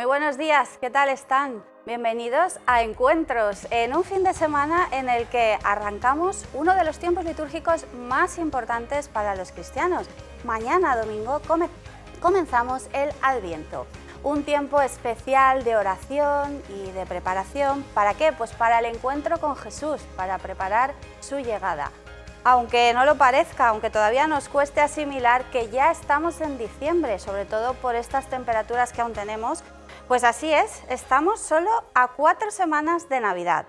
Muy buenos días, ¿qué tal están? Bienvenidos a Encuentros, en un fin de semana en el que arrancamos uno de los tiempos litúrgicos más importantes para los cristianos. Mañana, domingo, comenzamos el Adviento, un tiempo especial de oración y de preparación. ¿Para qué? Pues para el encuentro con Jesús, para preparar su llegada aunque no lo parezca, aunque todavía nos cueste asimilar que ya estamos en diciembre, sobre todo por estas temperaturas que aún tenemos, pues así es, estamos solo a cuatro semanas de Navidad.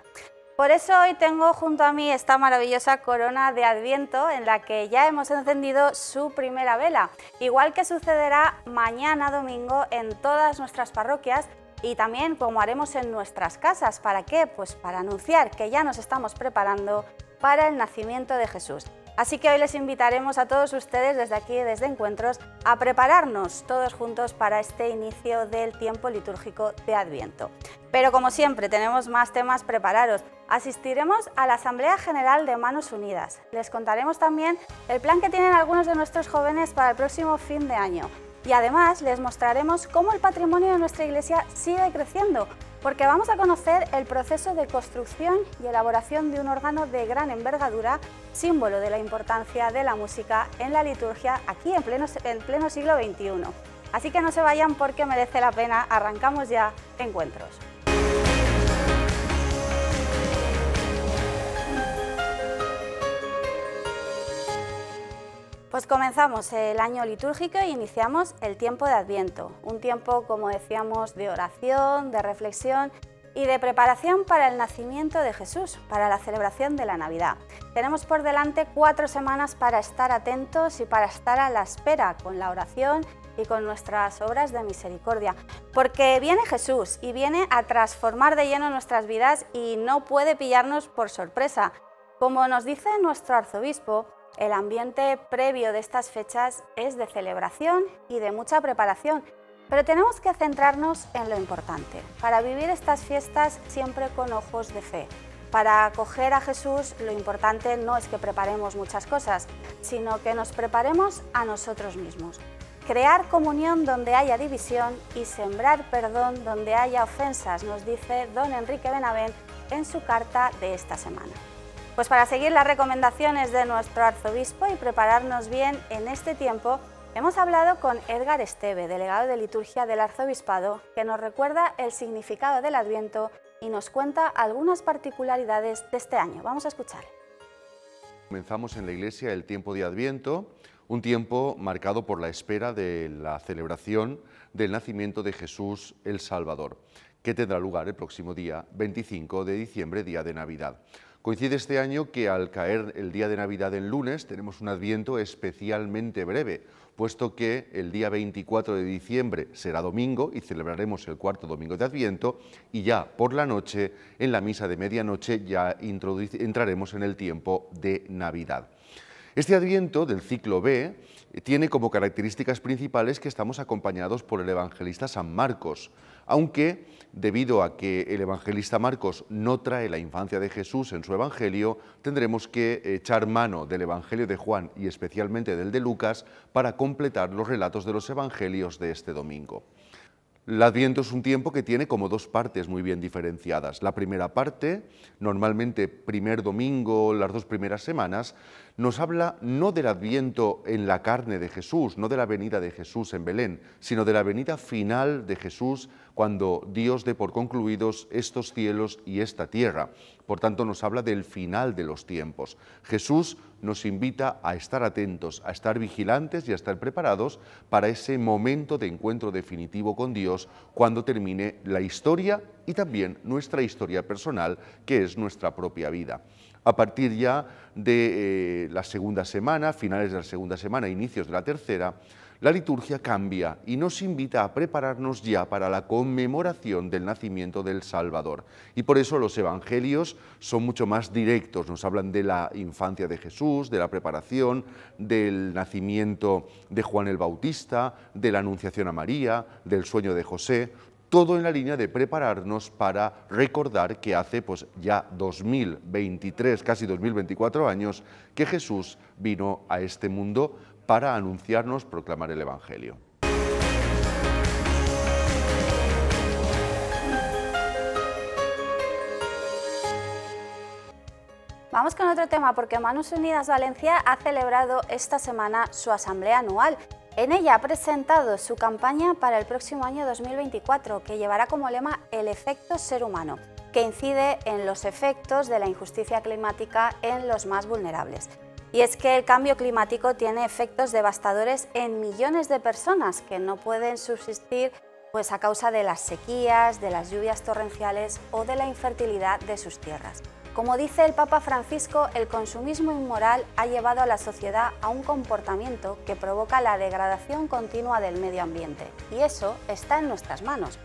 Por eso hoy tengo junto a mí esta maravillosa corona de Adviento en la que ya hemos encendido su primera vela, igual que sucederá mañana domingo en todas nuestras parroquias y también como haremos en nuestras casas. ¿Para qué? Pues para anunciar que ya nos estamos preparando para el nacimiento de Jesús. Así que hoy les invitaremos a todos ustedes desde aquí, desde Encuentros, a prepararnos todos juntos para este inicio del tiempo litúrgico de Adviento. Pero como siempre, tenemos más temas preparados. Asistiremos a la Asamblea General de Manos Unidas. Les contaremos también el plan que tienen algunos de nuestros jóvenes para el próximo fin de año. Y además les mostraremos cómo el patrimonio de nuestra iglesia sigue creciendo porque vamos a conocer el proceso de construcción y elaboración de un órgano de gran envergadura, símbolo de la importancia de la música en la liturgia aquí en pleno, en pleno siglo XXI. Así que no se vayan porque merece la pena, arrancamos ya encuentros. Pues comenzamos el año litúrgico e iniciamos el tiempo de Adviento, un tiempo, como decíamos, de oración, de reflexión y de preparación para el nacimiento de Jesús, para la celebración de la Navidad. Tenemos por delante cuatro semanas para estar atentos y para estar a la espera con la oración y con nuestras obras de misericordia, porque viene Jesús y viene a transformar de lleno nuestras vidas y no puede pillarnos por sorpresa. Como nos dice nuestro arzobispo, el ambiente previo de estas fechas es de celebración y de mucha preparación, pero tenemos que centrarnos en lo importante, para vivir estas fiestas siempre con ojos de fe. Para acoger a Jesús lo importante no es que preparemos muchas cosas, sino que nos preparemos a nosotros mismos. Crear comunión donde haya división y sembrar perdón donde haya ofensas, nos dice don Enrique Benavent en su carta de esta semana. Pues para seguir las recomendaciones de nuestro arzobispo y prepararnos bien en este tiempo, hemos hablado con Edgar Esteve, delegado de liturgia del arzobispado, que nos recuerda el significado del Adviento y nos cuenta algunas particularidades de este año. Vamos a escuchar. Comenzamos en la iglesia el tiempo de Adviento, un tiempo marcado por la espera de la celebración del nacimiento de Jesús el Salvador, que tendrá lugar el próximo día 25 de diciembre, día de Navidad. Coincide este año que al caer el día de Navidad en lunes tenemos un adviento especialmente breve, puesto que el día 24 de diciembre será domingo y celebraremos el cuarto domingo de Adviento y ya por la noche, en la misa de medianoche, ya entraremos en el tiempo de Navidad. Este Adviento del ciclo B tiene como características principales que estamos acompañados por el evangelista San Marcos, aunque debido a que el evangelista Marcos no trae la infancia de Jesús en su evangelio, tendremos que echar mano del evangelio de Juan y especialmente del de Lucas para completar los relatos de los evangelios de este domingo. El Adviento es un tiempo que tiene como dos partes muy bien diferenciadas. La primera parte, normalmente primer domingo, las dos primeras semanas, nos habla no del Adviento en la carne de Jesús, no de la venida de Jesús en Belén, sino de la venida final de Jesús cuando Dios dé por concluidos estos cielos y esta tierra. Por tanto, nos habla del final de los tiempos. Jesús nos invita a estar atentos, a estar vigilantes y a estar preparados para ese momento de encuentro definitivo con Dios cuando termine la historia y también nuestra historia personal, que es nuestra propia vida. A partir ya de eh, la segunda semana, finales de la segunda semana, inicios de la tercera, la liturgia cambia y nos invita a prepararnos ya para la conmemoración del nacimiento del Salvador. Y por eso los evangelios son mucho más directos, nos hablan de la infancia de Jesús, de la preparación, del nacimiento de Juan el Bautista, de la anunciación a María, del sueño de José, todo en la línea de prepararnos para recordar que hace pues, ya 2023, casi 2024 años, que Jesús vino a este mundo para anunciarnos, proclamar el Evangelio. Vamos con otro tema, porque Manos Unidas Valencia ha celebrado esta semana su asamblea anual en ella ha presentado su campaña para el próximo año 2024 que llevará como lema El efecto ser humano, que incide en los efectos de la injusticia climática en los más vulnerables. Y es que el cambio climático tiene efectos devastadores en millones de personas que no pueden subsistir pues a causa de las sequías, de las lluvias torrenciales o de la infertilidad de sus tierras. Como dice el Papa Francisco, el consumismo inmoral ha llevado a la sociedad a un comportamiento que provoca la degradación continua del medio ambiente y eso está en nuestras manos.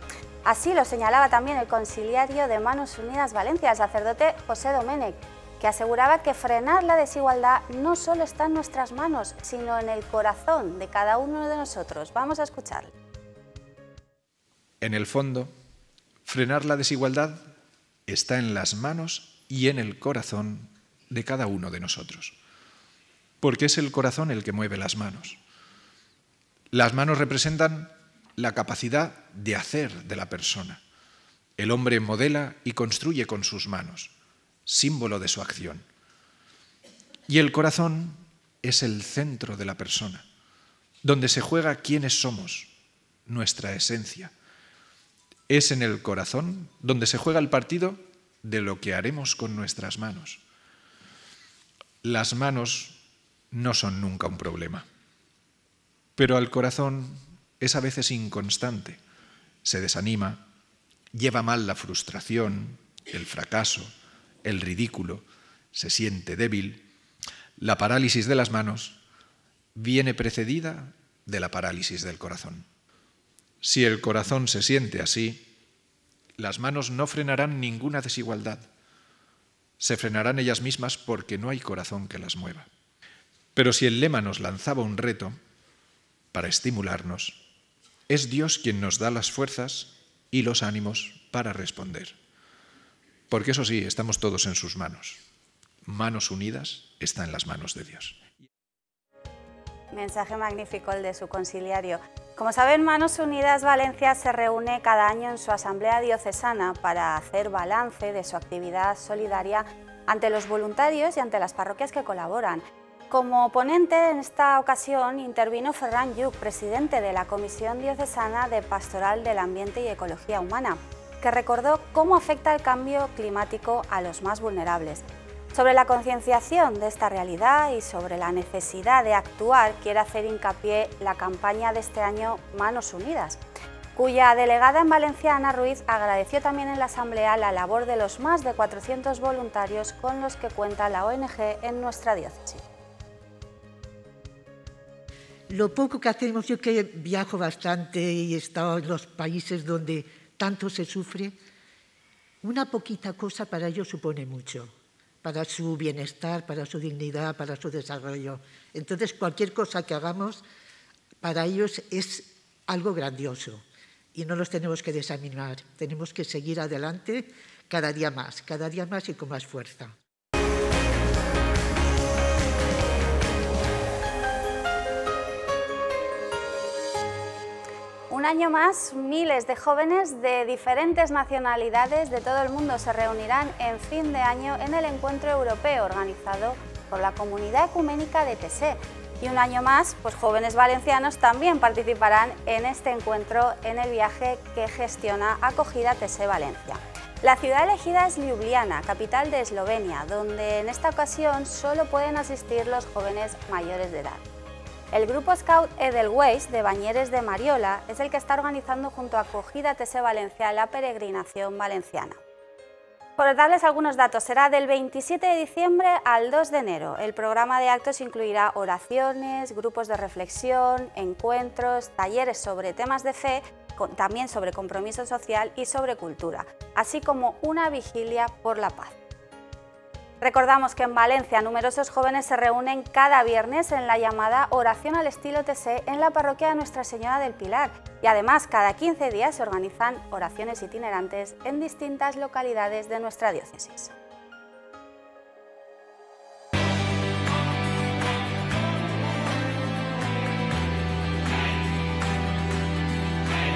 Así lo señalaba también el conciliario de Manos Unidas Valencia, el sacerdote José Domenech, que aseguraba que frenar la desigualdad no solo está en nuestras manos, sino en el corazón de cada uno de nosotros. Vamos a escucharlo. En el fondo, frenar la desigualdad está en las manos y en el corazón de cada uno de nosotros. Porque es el corazón el que mueve las manos. Las manos representan la capacidad de hacer de la persona. El hombre modela y construye con sus manos, símbolo de su acción. Y el corazón es el centro de la persona, donde se juega quiénes somos, nuestra esencia. Es en el corazón donde se juega el partido de lo que haremos con nuestras manos. Las manos no son nunca un problema, pero al corazón es a veces inconstante, se desanima, lleva mal la frustración, el fracaso, el ridículo, se siente débil. La parálisis de las manos viene precedida de la parálisis del corazón. Si el corazón se siente así, las manos no frenarán ninguna desigualdad. Se frenarán ellas mismas porque no hay corazón que las mueva. Pero si el lema nos lanzaba un reto para estimularnos, es Dios quien nos da las fuerzas y los ánimos para responder. Porque eso sí, estamos todos en sus manos. Manos unidas está en las manos de Dios. Mensaje magnífico el de su conciliario. Como saben, Manos Unidas Valencia se reúne cada año en su asamblea diocesana para hacer balance de su actividad solidaria ante los voluntarios y ante las parroquias que colaboran. Como ponente en esta ocasión intervino Ferran Lluc, presidente de la Comisión Diocesana de Pastoral del Ambiente y Ecología Humana, que recordó cómo afecta el cambio climático a los más vulnerables sobre la concienciación de esta realidad y sobre la necesidad de actuar quiere hacer hincapié la campaña de este año Manos Unidas, cuya delegada en Valencia, Ana Ruiz, agradeció también en la Asamblea la labor de los más de 400 voluntarios con los que cuenta la ONG en nuestra diócesis. Lo poco que hacemos, yo que viajo bastante y he estado en los países donde tanto se sufre, una poquita cosa para ellos supone mucho para su bienestar, para su dignidad, para su desarrollo. Entonces, cualquier cosa que hagamos para ellos es algo grandioso y no los tenemos que desanimar, tenemos que seguir adelante cada día más, cada día más y con más fuerza. Año más, miles de jóvenes de diferentes nacionalidades de todo el mundo se reunirán en fin de año en el Encuentro Europeo organizado por la Comunidad Ecuménica de TSE. Y un año más, pues jóvenes valencianos también participarán en este encuentro en el viaje que gestiona Acogida TSE Valencia. La ciudad elegida es Ljubljana, capital de Eslovenia, donde en esta ocasión solo pueden asistir los jóvenes mayores de edad. El grupo Scout Edelweiss de Bañeres de Mariola es el que está organizando junto a Acogida TS Valencia la peregrinación valenciana. Por darles algunos datos, será del 27 de diciembre al 2 de enero. El programa de actos incluirá oraciones, grupos de reflexión, encuentros, talleres sobre temas de fe, también sobre compromiso social y sobre cultura, así como una vigilia por la paz. Recordamos que en Valencia numerosos jóvenes se reúnen cada viernes en la llamada Oración al estilo TC en la parroquia de Nuestra Señora del Pilar y además cada 15 días se organizan oraciones itinerantes en distintas localidades de nuestra diócesis.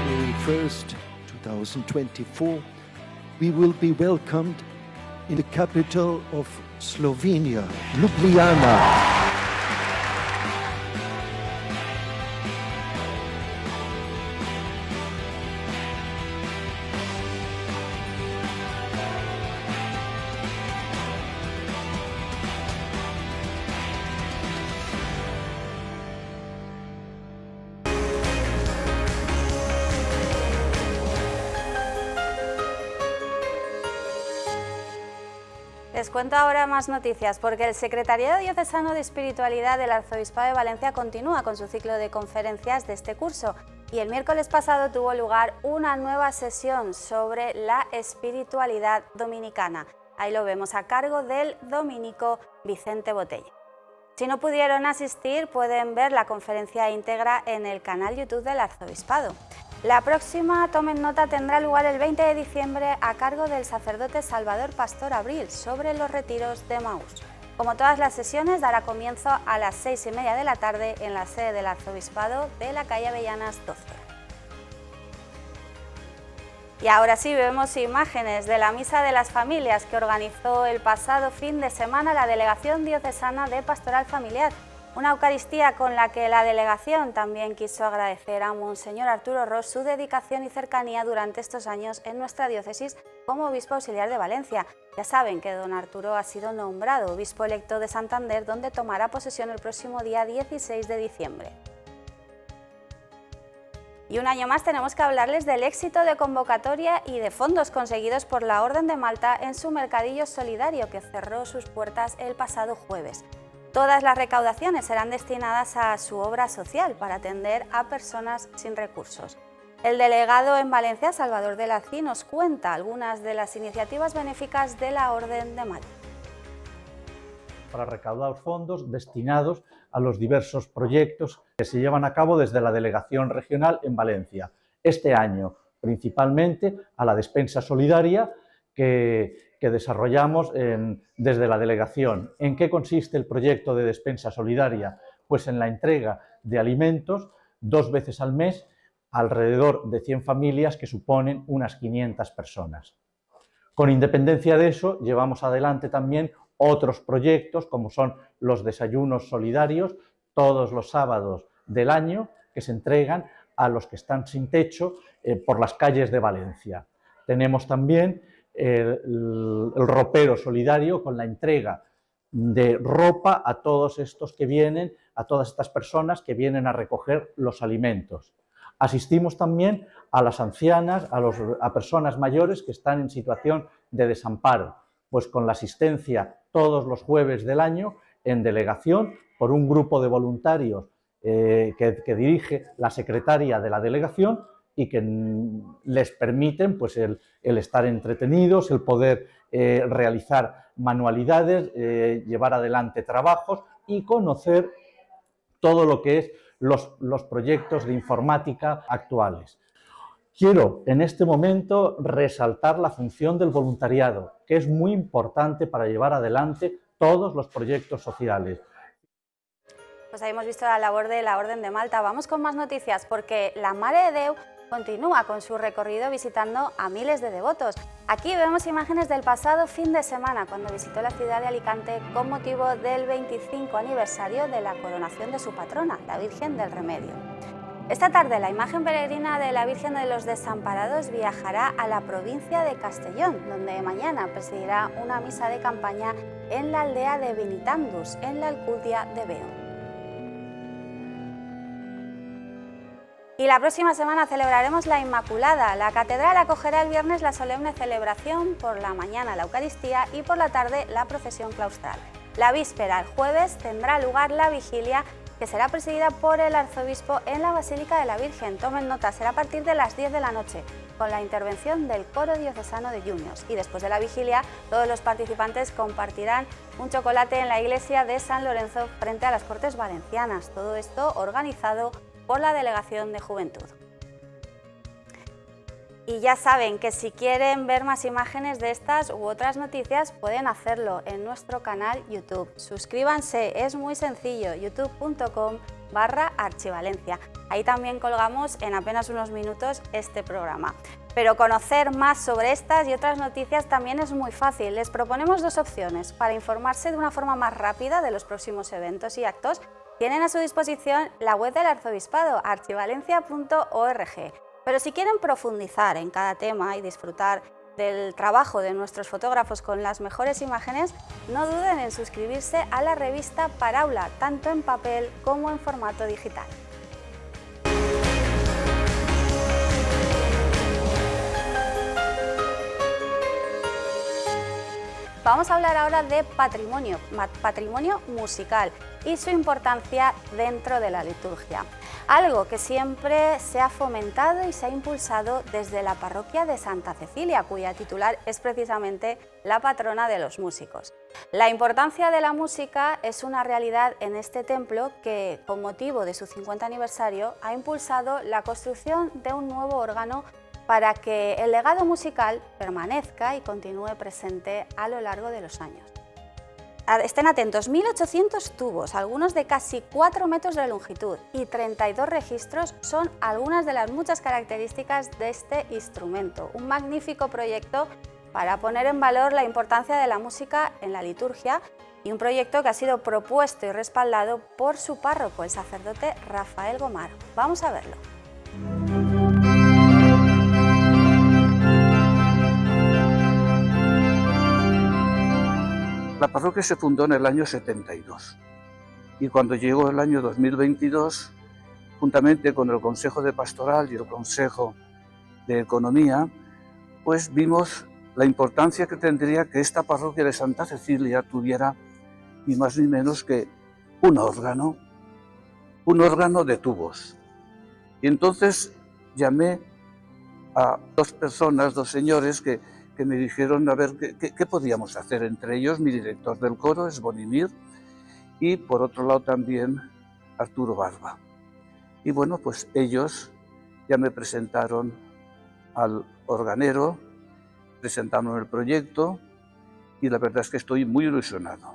April 1st, 2024, we will be welcomed in the capital of Slovenia, Ljubljana. Más noticias porque el Secretariado Diocesano de Espiritualidad del Arzobispado de Valencia continúa con su ciclo de conferencias de este curso y el miércoles pasado tuvo lugar una nueva sesión sobre la espiritualidad dominicana. Ahí lo vemos a cargo del dominico Vicente Botella. Si no pudieron asistir, pueden ver la conferencia íntegra en el canal YouTube del Arzobispado. La próxima, tomen nota, tendrá lugar el 20 de diciembre a cargo del sacerdote Salvador Pastor Abril sobre los retiros de Maús. Como todas las sesiones, dará comienzo a las seis y media de la tarde en la sede del Arzobispado de la calle Avellanas 12. Y ahora sí vemos imágenes de la Misa de las Familias que organizó el pasado fin de semana la Delegación Diocesana de Pastoral Familiar una Eucaristía con la que la delegación también quiso agradecer a Monseñor Arturo Ross su dedicación y cercanía durante estos años en nuestra diócesis como obispo auxiliar de Valencia. Ya saben que don Arturo ha sido nombrado obispo electo de Santander, donde tomará posesión el próximo día 16 de diciembre. Y un año más tenemos que hablarles del éxito de convocatoria y de fondos conseguidos por la Orden de Malta en su mercadillo solidario que cerró sus puertas el pasado jueves. Todas las recaudaciones serán destinadas a su obra social para atender a personas sin recursos. El delegado en Valencia, Salvador de la nos cuenta algunas de las iniciativas benéficas de la Orden de Malta. Para recaudar fondos destinados a los diversos proyectos que se llevan a cabo desde la Delegación Regional en Valencia. Este año, principalmente a la despensa solidaria que desarrollamos desde la delegación. ¿En qué consiste el proyecto de despensa solidaria? Pues en la entrega de alimentos dos veces al mes alrededor de 100 familias que suponen unas 500 personas. Con independencia de eso, llevamos adelante también otros proyectos como son los desayunos solidarios todos los sábados del año que se entregan a los que están sin techo eh, por las calles de Valencia. Tenemos también el, ropero solidario con la entrega de ropa a todos estos que vienen, a todas estas personas que vienen a recoger los alimentos. Asistimos también a las ancianas, a, a personas mayores que están en situación de desamparo, pues con la asistencia todos los jueves del año en delegación por un grupo de voluntarios eh, que, dirige la secretaria de la delegación y que les permiten pues, el, estar entretenidos, el poder eh, realizar manualidades, eh, llevar adelante trabajos y conocer todo lo que es los, los proyectos de informática actuales. Quiero en este momento resaltar la función del voluntariado, que es muy importante para llevar adelante todos los proyectos sociales. Pues ahí hemos visto la labor de la Orden de Malta. Vamos con más noticias porque la Mare de Deu continúa con su recorrido visitando a miles de devotos. Aquí vemos imágenes del pasado fin de semana, cuando visitó la ciudad de Alicante con motivo del 25 aniversario de la coronación de su patrona, la Virgen del Remedio. Esta tarde la imagen peregrina de la Virgen de los Desamparados viajará a la provincia de Castellón, donde mañana presidirá una misa de campaña en la aldea de Benitandus, en la Alcudia de Beo. Y la próxima semana celebraremos la Inmaculada. La catedral acogerá el viernes la solemne celebración, por la mañana la Eucaristía y por la tarde la procesión claustral. La víspera, el jueves, tendrá lugar la vigilia que será presidida por el arzobispo en la Basílica de la Virgen. Tomen nota, será a partir de las 10 de la noche, con la intervención del coro diocesano de Junios. Y después de la vigilia, todos los participantes compartirán un chocolate en la iglesia de San Lorenzo frente a las Cortes Valencianas. Todo esto organizado por la Delegación de Juventud. Y ya saben que si quieren ver más imágenes de estas u otras noticias pueden hacerlo en nuestro canal YouTube. Suscríbanse, es muy sencillo, youtube.com barra archivalencia. Ahí también colgamos en apenas unos minutos este programa. Pero conocer más sobre estas y otras noticias también es muy fácil. Les proponemos dos opciones para informarse de una forma más rápida de los próximos eventos y actos. Tienen a su disposición la web del arzobispado, archivalencia.org. Pero si quieren profundizar en cada tema y disfrutar del trabajo de nuestros fotógrafos con las mejores imágenes, no duden en suscribirse a la revista Paraula, tanto en papel como en formato digital. Vamos a hablar ahora de patrimonio, patrimonio musical y su importancia dentro de la liturgia. Algo que siempre se ha fomentado y se ha impulsado desde la parroquia de Santa Cecilia, cuya titular es precisamente la patrona de los músicos. La importancia de la música es una realidad en este templo que, con motivo de su 50 aniversario, ha impulsado la construcción de un nuevo órgano para que el legado musical permanezca y continúe presente a lo largo de los años. Estén atentos, 1.800 tubos, algunos de casi 4 metros de longitud y 32 registros son algunas de las muchas características de este instrumento. Un magnífico proyecto para poner en valor la importancia de la música en la liturgia y un proyecto que ha sido propuesto y respaldado por su párroco, el sacerdote Rafael Gomar. Vamos a verlo. La parroquia se fundó en el año 72 y cuando llegó el año 2022, juntamente con el Consejo de Pastoral y el Consejo de Economía, pues vimos la importancia que tendría que esta parroquia de Santa Cecilia tuviera ni más ni menos que un órgano, un órgano de tubos. Y entonces llamé a dos personas, dos señores que que me dijeron a ver qué, podíamos hacer. Entre ellos mi director del coro es Bonimir y por otro lado también Arturo Barba. Y bueno, pues ellos ya me presentaron al organero, presentaron el proyecto y la verdad es que estoy muy ilusionado.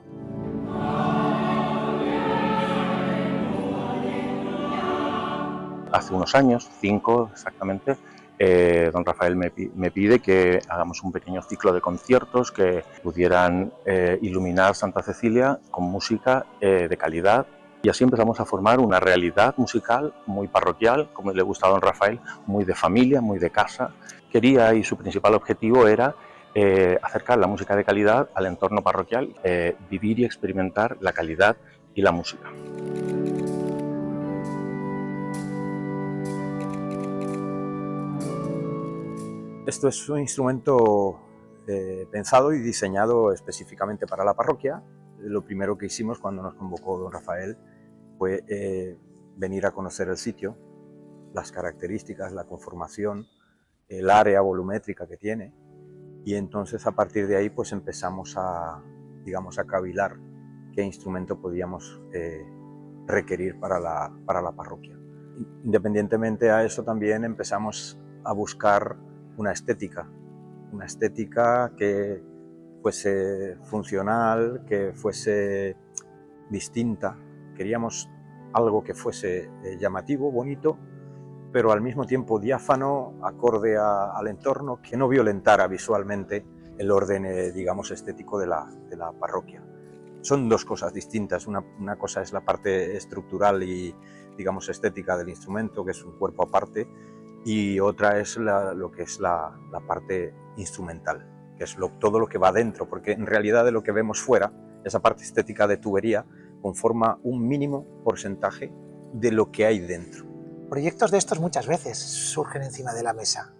Hace unos años, cinco exactamente, eh, don Rafael me, pide que hagamos un pequeño ciclo de conciertos que pudieran eh, iluminar Santa Cecilia con música eh, de calidad y así empezamos a formar una realidad musical muy parroquial, como le gusta a don Rafael, muy de familia, muy de casa. Quería y su principal objetivo era acercar la música de calidad al entorno parroquial, vivir y experimentar la calidad y la música. Esto es un instrumento eh, pensado y diseñado específicamente para la parroquia. Lo primero que hicimos cuando nos convocó don Rafael fue eh, venir a conocer el sitio, las características, la conformación, el área volumétrica que tiene. Y entonces a partir de ahí pues empezamos a, digamos, a cavilar qué instrumento podíamos eh, requerir para la, para la parroquia. Independientemente a eso también empezamos a buscar una estética, una estética que fuese funcional, que fuese distinta. Queríamos algo que fuese eh, llamativo, bonito, pero al mismo tiempo diáfano, acorde al entorno, que no violentara visualmente el orden, eh, digamos, estético de la, parroquia. Son dos cosas distintas. Una, una, cosa es la parte estructural y, digamos, estética del instrumento, que es un cuerpo aparte, y otra es lo que es la, parte instrumental, que es todo lo que va dentro, porque en realidad de lo que vemos fuera, esa parte estética de tubería, conforma un mínimo porcentaje de lo que hay dentro. Proyectos de estos muchas veces surgen encima de la mesa,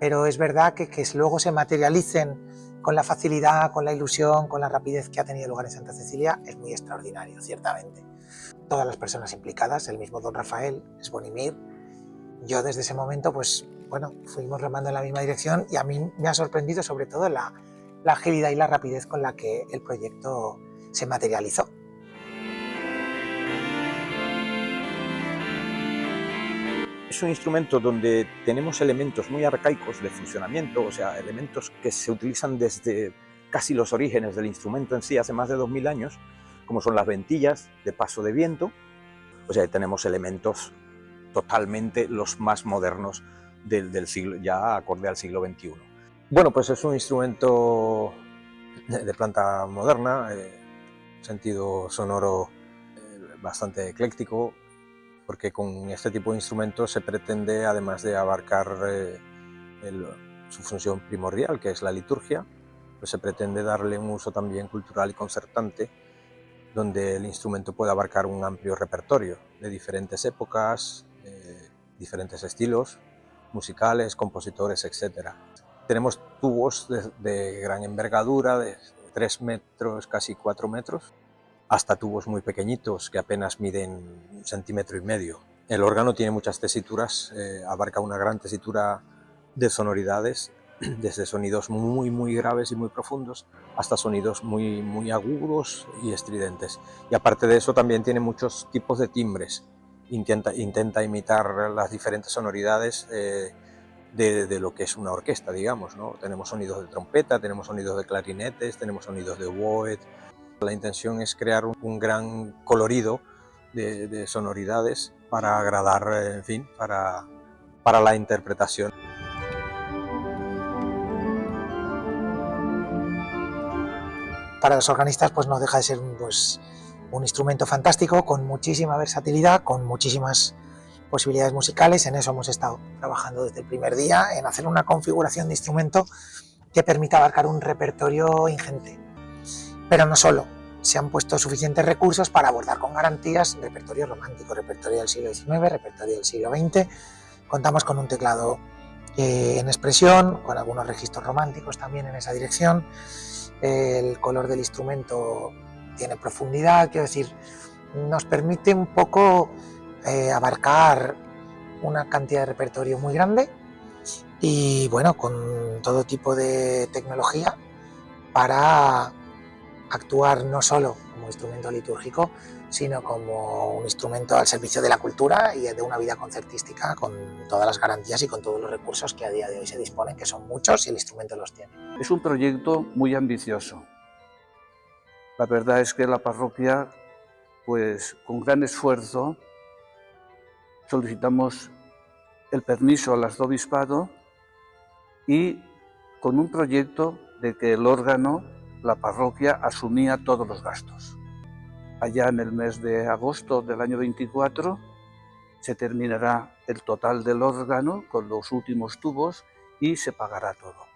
pero es verdad que, que luego se materialicen con la facilidad, con la ilusión, con la rapidez que ha tenido lugar en Santa Cecilia, es muy extraordinario, ciertamente. Todas las personas implicadas, el mismo don Rafael, es Bonimir, yo desde ese momento, pues bueno, fuimos remando en la misma dirección y a mí me ha sorprendido sobre todo la, agilidad y la rapidez con la que el proyecto se materializó. Es un instrumento donde tenemos elementos muy arcaicos de funcionamiento, o sea, elementos que se utilizan desde casi los orígenes del instrumento en sí, hace más de 2000 años, como son las ventillas de paso de viento, o sea, tenemos elementos totalmente los más modernos del, siglo, ya acorde al siglo XXI. Bueno, pues es un instrumento de, planta moderna, eh, sentido sonoro eh, bastante ecléctico, porque con este tipo de instrumentos se pretende, además de abarcar eh, su función primordial, que es la liturgia, pues se pretende darle un uso también cultural y concertante, donde el instrumento puede abarcar un amplio repertorio de diferentes épocas, diferentes estilos musicales, compositores, etc. Tenemos tubos de, gran envergadura, de 3 metros, casi 4 metros, hasta tubos muy pequeñitos que apenas miden un centímetro y medio. El órgano tiene muchas tesituras, eh, abarca una gran tesitura de sonoridades, desde sonidos muy muy graves y muy profundos hasta sonidos muy muy agudos y estridentes. Y aparte de eso también tiene muchos tipos de timbres, intenta, imitar las diferentes sonoridades eh, de, lo que es una orquesta, digamos. ¿no? Tenemos sonidos de trompeta, tenemos sonidos de clarinetes, tenemos sonidos de oboe. La intención es crear un, gran colorido de, sonoridades para agradar, eh, en fin, para, para la interpretación. Para los organistas pues no deja de ser pues, un instrumento fantástico con muchísima versatilidad, con muchísimas posibilidades musicales. En eso hemos estado trabajando desde el primer día, en hacer una configuración de instrumento que permita abarcar un repertorio ingente. Pero no solo, se han puesto suficientes recursos para abordar con garantías repertorio romántico, repertorio del siglo XIX, repertorio del siglo XX. Contamos con un teclado eh, en expresión, con algunos registros románticos también en esa dirección. El color del instrumento tiene profundidad, quiero decir, nos permite un poco eh, abarcar una cantidad de repertorio muy grande y bueno, con todo tipo de tecnología para actuar no solo como instrumento litúrgico, sino como un instrumento al servicio de la cultura y de una vida concertística con todas las garantías y con todos los recursos que a día de hoy se disponen, que son muchos y el instrumento los tiene. Es un proyecto muy ambicioso, la verdad es que la parroquia, pues con gran esfuerzo, solicitamos el permiso al arzobispado y con un proyecto de que el órgano, la parroquia, asumía todos los gastos. Allá en el mes de agosto del año 24 se terminará el total del órgano con los últimos tubos y se pagará todo.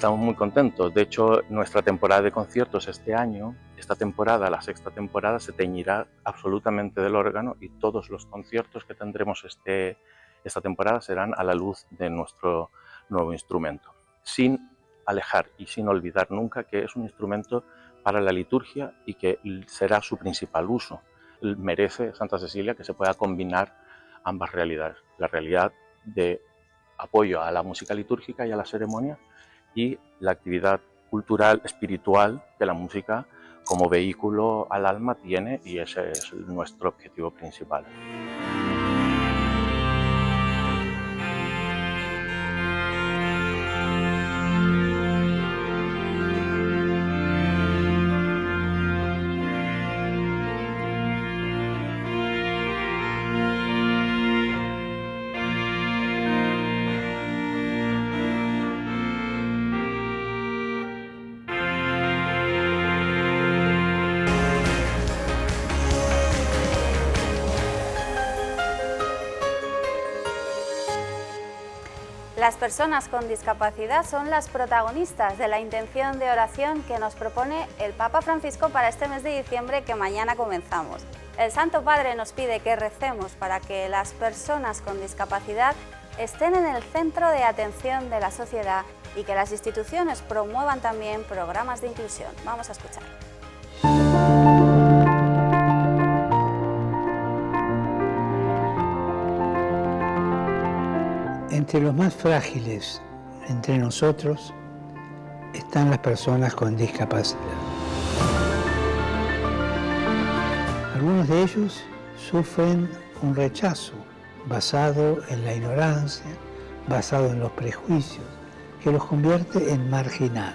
Estamos muy contentos. De hecho, nuestra temporada de conciertos este año, esta temporada, la sexta temporada, se teñirá absolutamente del órgano y todos los conciertos que tendremos este, esta temporada serán a la luz de nuestro nuevo instrumento, sin alejar y sin olvidar nunca que es un instrumento para la liturgia y que será su principal uso. Merece Santa Cecilia que se pueda combinar ambas realidades, la realidad de apoyo a la música litúrgica y a la ceremonia y la actividad cultural, espiritual de la música como vehículo al alma tiene y ese es nuestro objetivo principal. Las personas con discapacidad son las protagonistas de la intención de oración que nos propone el Papa Francisco para este mes de diciembre que mañana comenzamos. El Santo Padre nos pide que recemos para que las personas con discapacidad estén en el centro de atención de la sociedad y que las instituciones promuevan también programas de inclusión. Vamos a escuchar. Entre los más frágiles entre nosotros están las personas con discapacidad. Algunos de ellos sufren un rechazo basado en la ignorancia, basado en los prejuicios, que los convierte en marginados.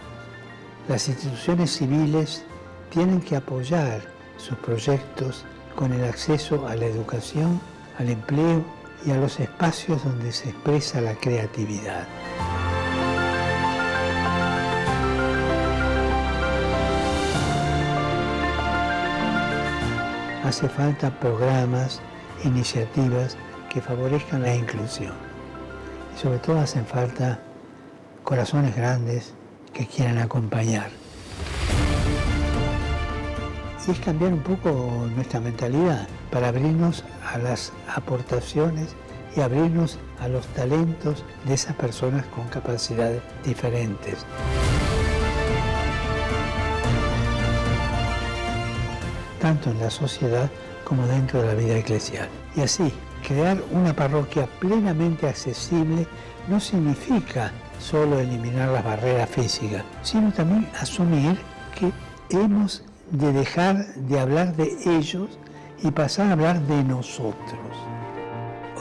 Las instituciones civiles tienen que apoyar sus proyectos con el acceso a la educación, al empleo y a los espacios donde se expresa la creatividad. Hace falta programas, iniciativas que favorezcan la inclusión. Y sobre todo hacen falta corazones grandes que quieran acompañar. Y es cambiar un poco nuestra mentalidad para abrirnos a las aportaciones y abrirnos a los talentos de esas personas con capacidades diferentes. tanto en la sociedad como dentro de la vida eclesial. Y así, crear una parroquia plenamente accesible no significa solo eliminar las barreras físicas, sino también asumir que hemos de dejar de hablar de ellos y pasar a hablar de nosotros.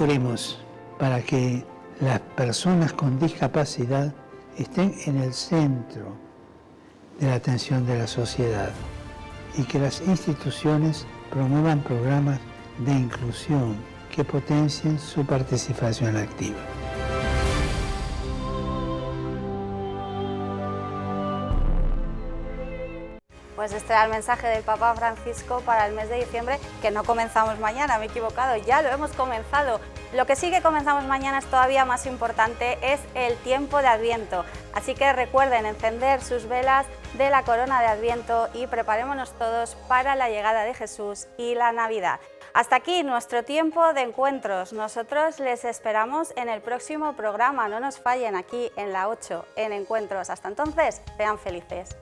Oremos para que las personas con discapacidad estén en el centro de la atención de la sociedad y que las instituciones promuevan programas de inclusión que potencien su participación activa. Pues este era el mensaje del Papa Francisco para el mes de diciembre, que no comenzamos mañana, me he equivocado, ya lo hemos comenzado. Lo que sí que comenzamos mañana es todavía más importante, es el tiempo de Adviento. Así que recuerden encender sus velas de la corona de Adviento y preparémonos todos para la llegada de Jesús y la Navidad. Hasta aquí nuestro tiempo de encuentros. Nosotros les esperamos en el próximo programa. No nos fallen aquí en la 8 en Encuentros. Hasta entonces, sean felices.